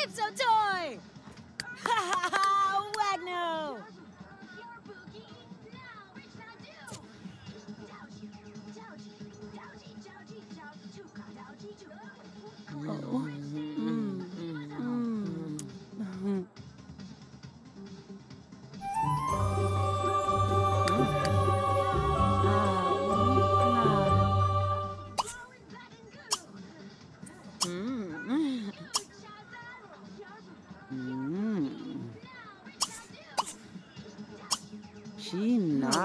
Dipso toy!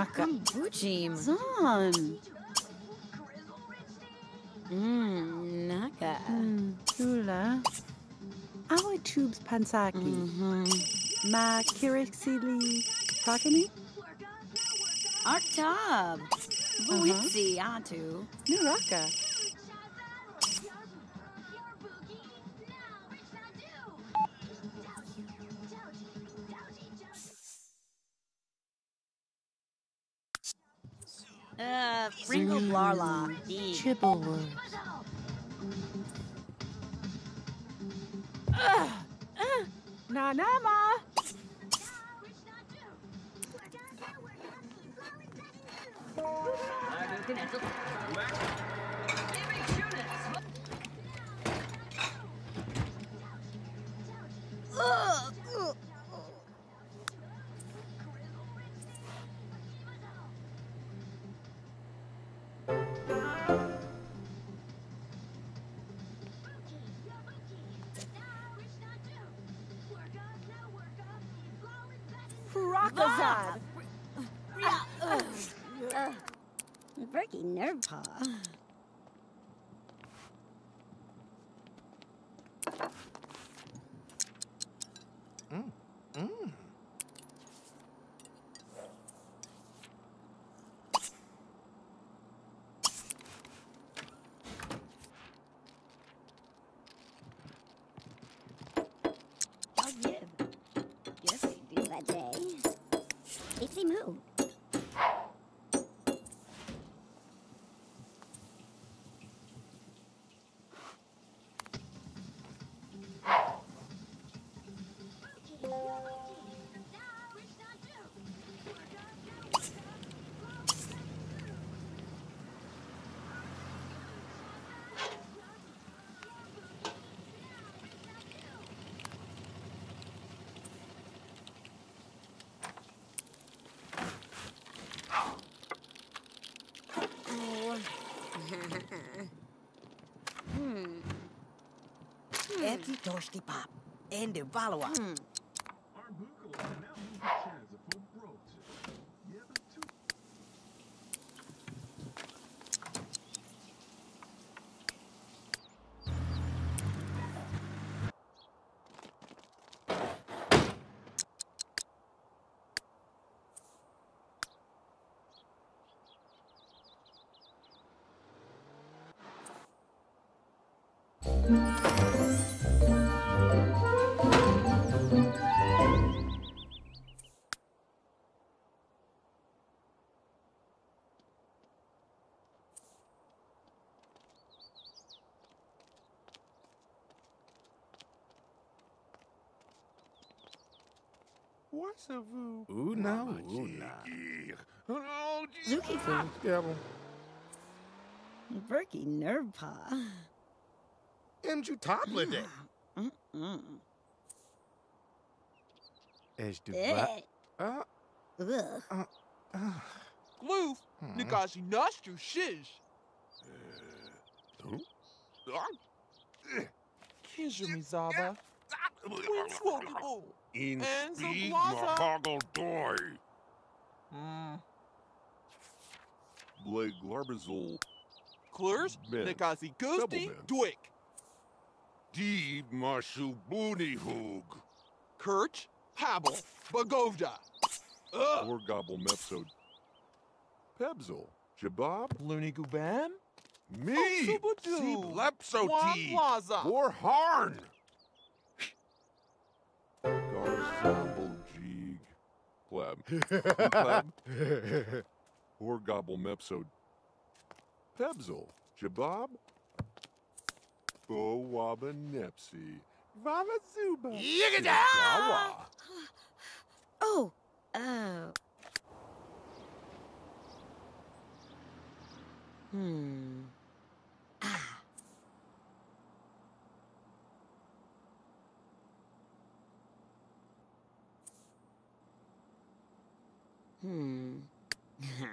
Chinaka. Buchim. Zon. Mmm, naka. Tula. Awe tubes pansaki. Ma kirixili prakani. Artab. Buitsi, uh-huh. Atu. Nuraka. Uh, Fringle Blarla. D. Chibble. Nanama. Rakazad. Berkey Nerpa. I'll Empty toasty pop. And the follow hmm. Up. What's a voo? Una, una. Oh, Zuki food. Devil. Berkey Nerpa. And you toppled it. Mm. As the Eh. Uh, Ugh. Gloof, Nikashi Nostru Shiz. who? Kizumizaba. Winswoggle. In And guava. mahoggle doy. Mm. Blake Glarbazol. Klurs, Ben. Nikasi Ghosty, Double Ben. Dwick. Deed Mashu Booney Hoog. Kirch, Habel, Bagovda. Or Gobble Mepso. Pebzel. Jabab. Looney Gubam? Me. Oh, Subadoo. See Lepso Juan Tea. Plaza. Or Harn. Garzamble Jeeg. Pleb. Pleb. Or Gobble Mepso. Pebzel. Jabab. Bo Waba Nepsi. Vava Zuba. Yiggada! Wawa. Oh. Oh. Hmm. Hmm.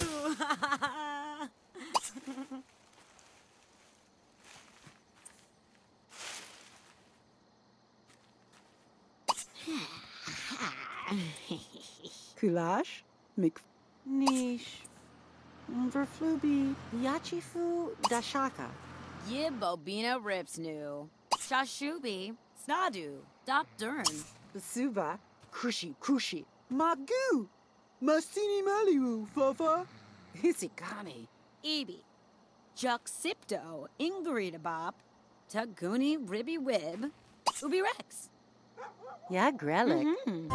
Kulash, Mc... Nish. Verflubi, Yachifu, Dashaka. Yibobina Ripsnu. Shashubi. Snadu. Dop Dern. Basuba, Kushi, Kushi. Magu! Masini Maliwu, Fafa. Hisikani. Ebi. Juxipto. Ingridabop. Taguni Ribby Wib. Ubi Rex. Ya Grelic. Mm.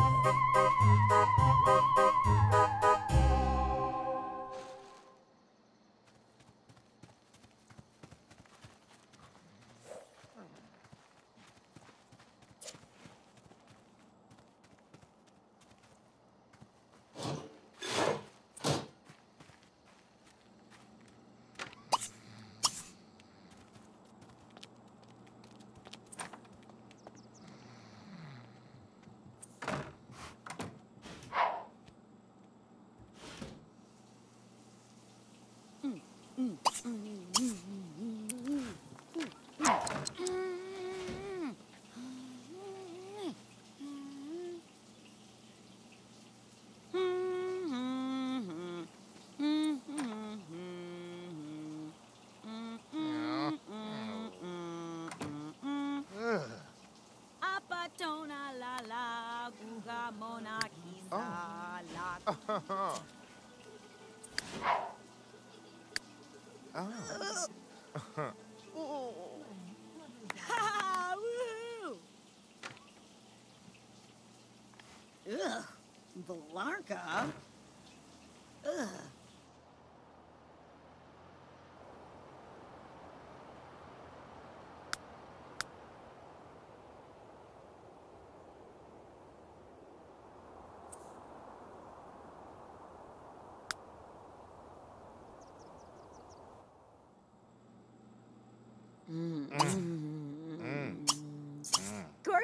Oh. Uh-huh.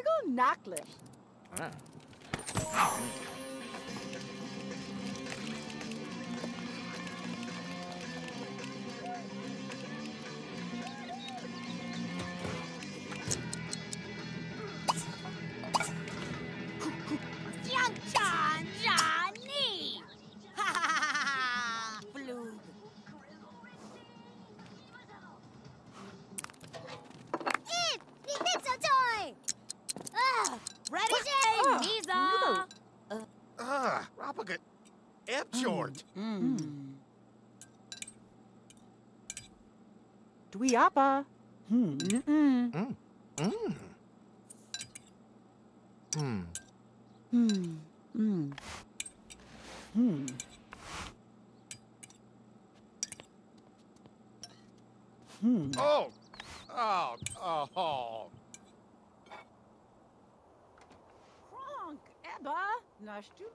Gorgle Knockliff. Young ah. oh, Ah, Rapagat. Epshort. Mm. Dweapa. Hmm. Mm-mm. Mm. Mm. Mm. Hmm. Hmm. Hmm. Hmm. Oh. Oh. Oh. Kronk, Ebba. Nashtu.